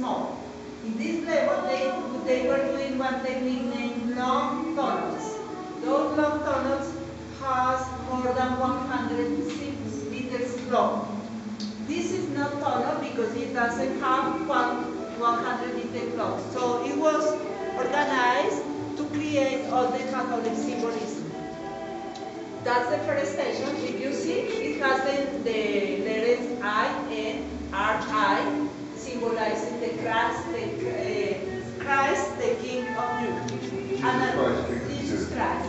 small. In this level, they, they were doing one technique named long tunnels. Those long tunnels has more than 106 meters long. This is not tunnel because it doesn't have one 100 meter long. So it was organized to create all the Catholic symbolism. That's the first station. If you see Jesus Ana, faz que ele quiser. Jesus traz,